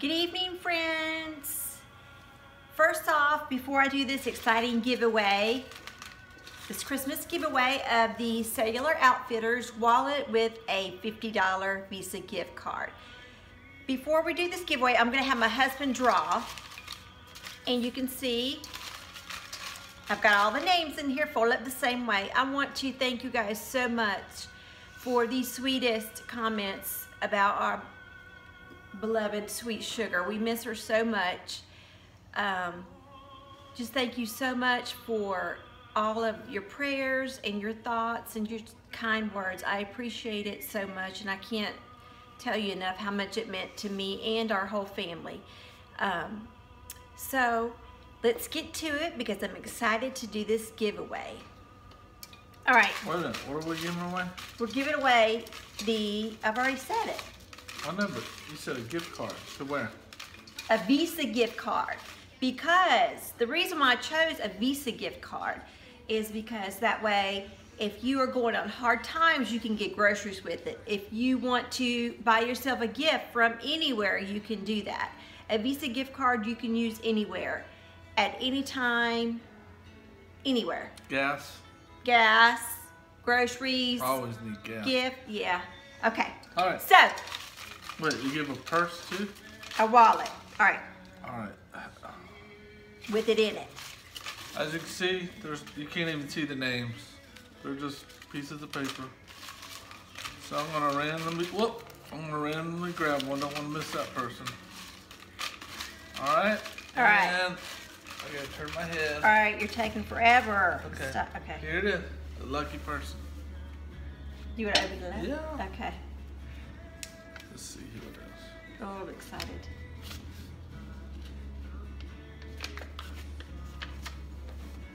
Good evening, friends. First off, before I do this exciting giveaway, this Christmas giveaway of the Cellular Outfitters wallet with a $50 Visa gift card. Before we do this giveaway, I'm gonna have my husband draw, and you can see I've got all the names in here folded up the same way. I want to thank you guys so much for the sweetest comments about our beloved Sweet Sugar. We miss her so much. Um, just thank you so much for all of your prayers and your thoughts and your kind words. I appreciate it so much and I can't tell you enough how much it meant to me and our whole family. Um, so let's get to it because I'm excited to do this giveaway. All right. What are we giving away? We're giving away the, I've already said it, I know, but you said a gift card. To where? a Visa gift card. Because the reason why I chose a Visa gift card is because that way, if you are going on hard times, you can get groceries with it. If you want to buy yourself a gift from anywhere, you can do that. A Visa gift card you can use anywhere, at any time, anywhere. Gas. Gas, groceries, I always need gas. gift, yeah. Okay, All right. so Wait, you give a purse too? a wallet, all right, All right. with it in it. As you can see, there's you can't even see the names. They're just pieces of paper. So I'm gonna randomly whoop. I'm gonna randomly grab one. Don't want to miss that person. All right. All right. And I gotta turn my head. All right, you're taking forever. Okay. Stop. Okay. Here it is. The lucky person. You want to open it up? Yeah. Okay. Let's see who it is. Oh, I'm excited.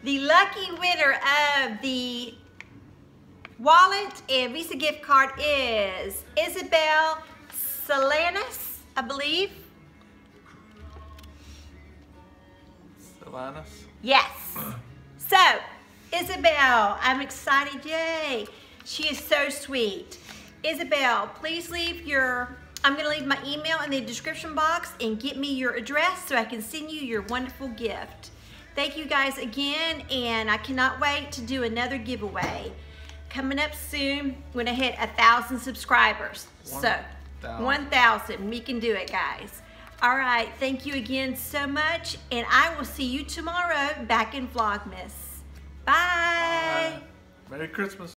The lucky winner of the wallet and Visa gift card is Isabel Solanas, I believe. Solanas. Yes. So, Isabel, I'm excited. Yay. She is so sweet. Isabel, please leave your, I'm going to leave my email in the description box and get me your address so I can send you your wonderful gift. Thank you guys again, and I cannot wait to do another giveaway. Coming up soon when I hit a thousand subscribers. so, 1,000. 1,000. We can do it, guys. All right, thank you again so much, and I will see you tomorrow back in Vlogmas. Bye. Merry Christmas.